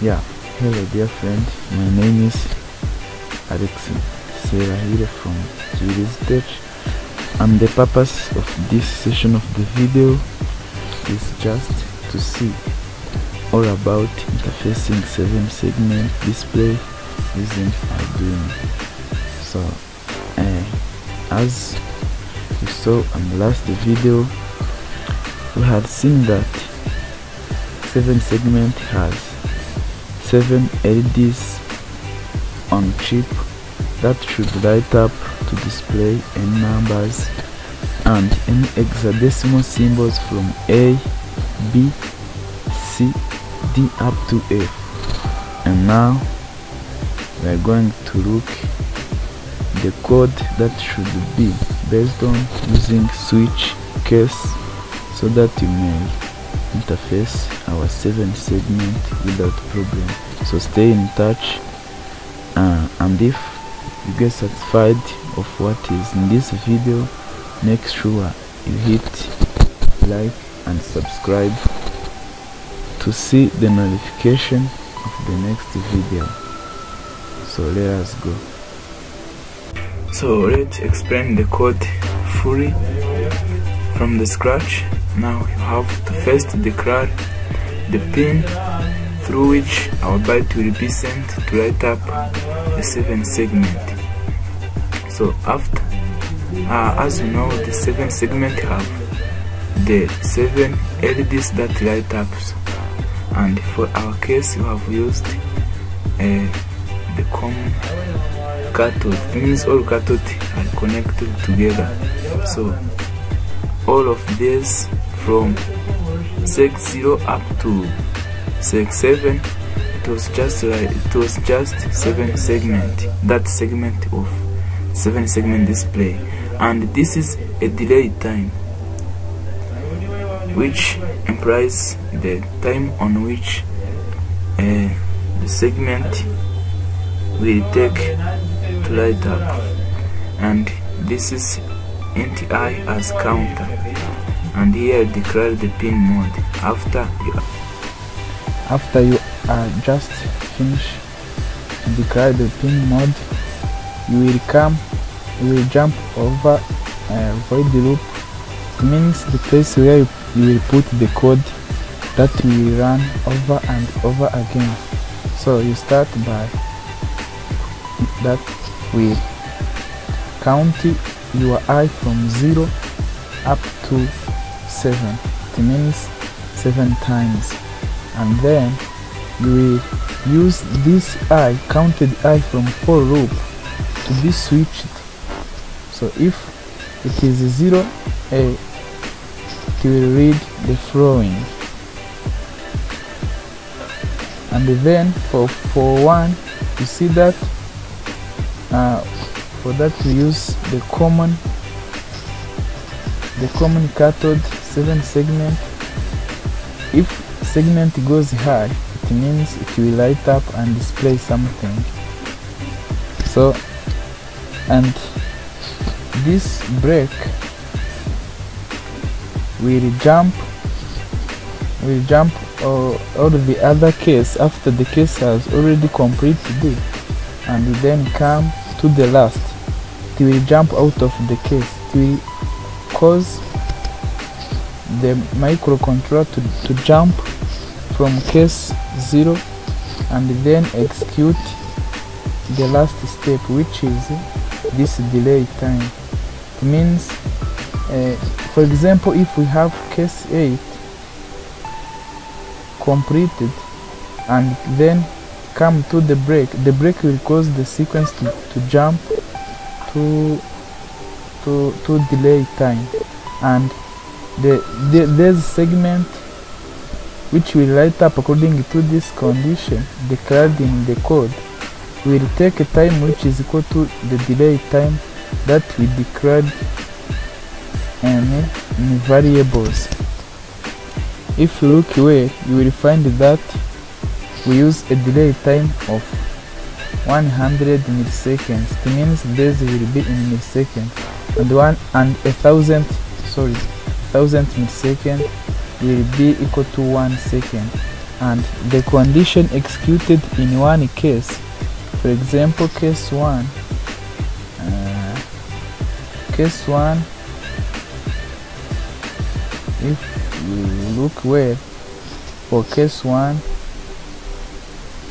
yeah. Hello dear friend my name is alex serahire from julius tech and the purpose of this session of the video is just to see all about interfacing 7 segment display using arduino. So uh, as you saw on the last video we had seen that 7 segment has 7 LEDs on chip that should light up to display any numbers and any hexadecimal symbols from A, B, C, D up to F. And now we are going to look the code that should be based on using switch case so that you may interface our 7 segment without problem. So stay in touch. Uh, and if you get satisfied of what is in this video make sure you hit like and subscribe to see the notification of the next video. So let us go. So let's explain the code fully from the scratch now you have to first declare the pin through which our byte will be sent to light up the 7 segment. So after uh, as you know the 7 segment have the 7 LEDs that light up. And for our case we have used uh, the common cathode. It means all cathode are connected together. So all of these from sec 0 up to sec 7 it was just like it was just 7 segment that segment of 7 segment display. And this is a delay time which implies the time on which uh, the segment will take to light up. And this is int i as counter and here declare the pin mode. After you after you are just finished declare the pin mode. You will come you will jump over uh, void loop. It means the place where you, you will put the code that will run over and over again. So you start by that will count your i from 0 up to 7 it means 7 times. And then we use this i counted i from for loop to be switched. So if it is 0 a it will read the flowing and then for for one you see that uh, for that we use the common the common cathode 7 segment. If segment goes high it means it will light up and display something. So and this break will jump will jump uh, out of the other case after the case has already completed it and then come to the last. It will jump out of the case. It will cause the microcontroller to, to jump from case 0 and then execute the last step which is this delay time. It means uh, for example if we have case 8 completed and then come to the break the break will cause the sequence to, to jump to to to delay time. And the, the there's segment which will light up according to this condition declared in the code will take a time which is equal to the delay time that we declared in, in variables. If you look away you will find that we use a delay time of 100 milliseconds. It means this will be in milliseconds. And one and a thousand sorry thousand millisecond will be equal to one second. And the condition executed in one case for example case 1 uh, case 1 if you look well for case 1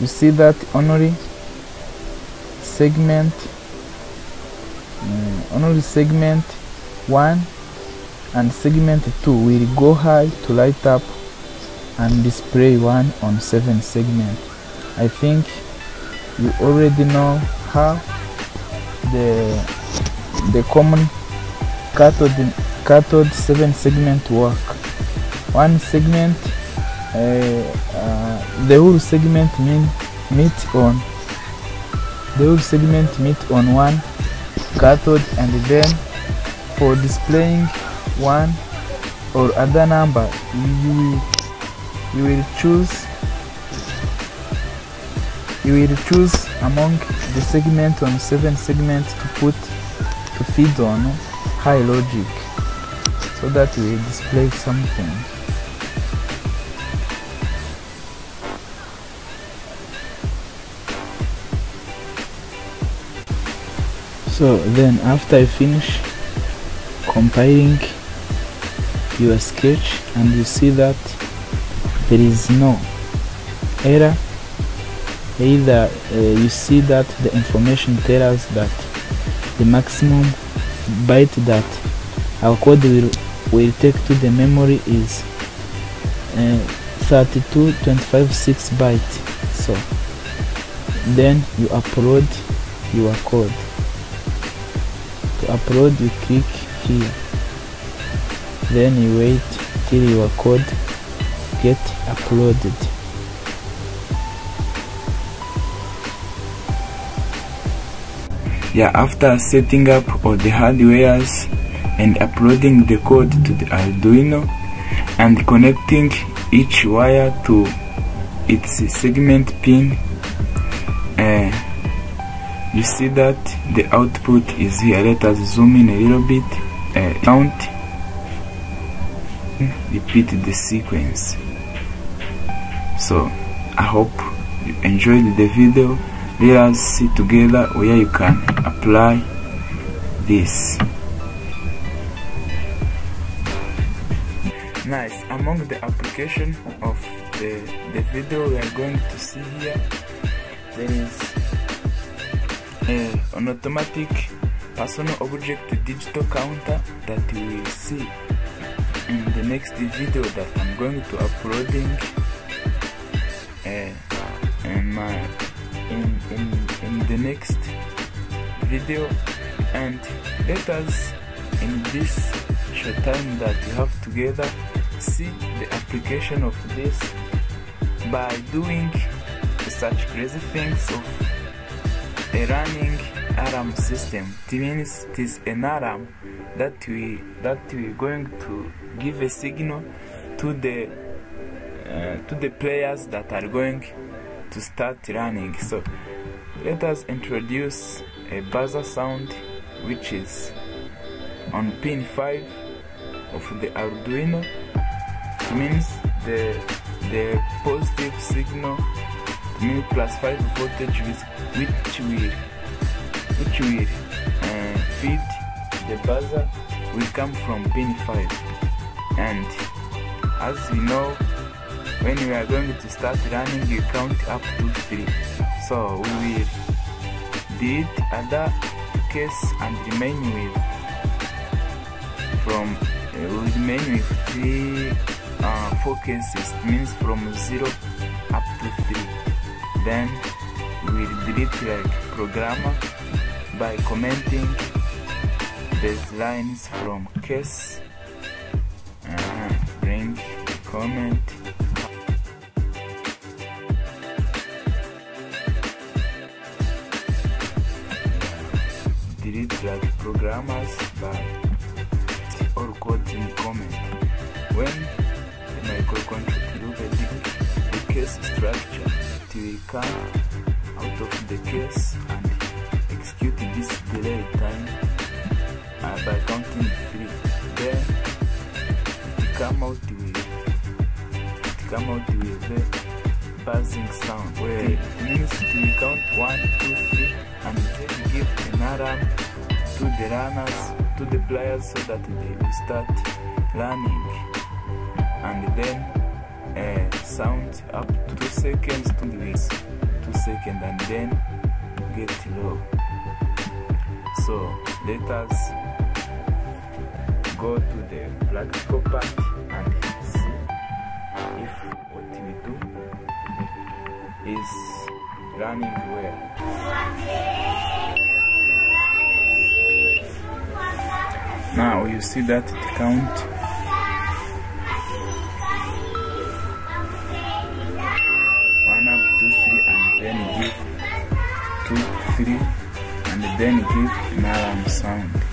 you see that only segment uh, only segment 1 and segment 2 will go high to light up and display 1 on 7 segment. I think you already know how the the common cathode cathode 7 segment work. One segment uh, uh, the whole segment mean meet on the whole segment meet on one cathode and then for displaying one or other number you will you will choose you will choose among the segment on seven segments to put to feed on high logic. So that we display something. So then after I finish compiling your sketch and you see that there is no error. Either uh, you see that the information tells us that the maximum byte that our code will, will take to the memory is uh, 32 25 6 byte so then you upload your code. To upload you click here then you wait till your code get uploaded. Yeah after setting up all the hardwares and uploading the code to the Arduino and connecting each wire to its segment pin uh, you see that the output is here. Let us zoom in a little bit. Uh, count repeat the sequence. So I hope you enjoyed the video. Let us see together where you can apply this. Nice. Among the application of the, the video we are going to see here there is an automatic personal object digital counter that we will see in the next video that I'm going to uploading uh, in my in, in, in the next video. And let us in this short time that we have together see the application of this by doing such crazy things of running alarm system it means it is an alarm that we that we going to give a signal to the uh, to the players that are going to start running. So let us introduce a buzzer sound which is on pin 5 of the Arduino. It means the the positive signal plus 5 voltage which will will uh, feed the buzzer will come from pin 5 and as we know when we are going to start running you count up to 3 so we will delete other case and remain with from uh, we remain with three uh, four cases. Means from 0 up to 3 then we will delete like programmer by commenting these lines from case uh, bring comment. Delete like programmers by or in comment. When the microcontroller the case structure will come out of the case by counting three then it come out with it come out with the buzzing sound. Where it means to count one, two, three, and then give an alarm to the runners, to the players so that they will start learning And then uh, sound up to two seconds to release two seconds and then get low. So let us go to the practical part and see if what we do is running well. Now you see that it count one up two three and then give two three and then give an alarm sound.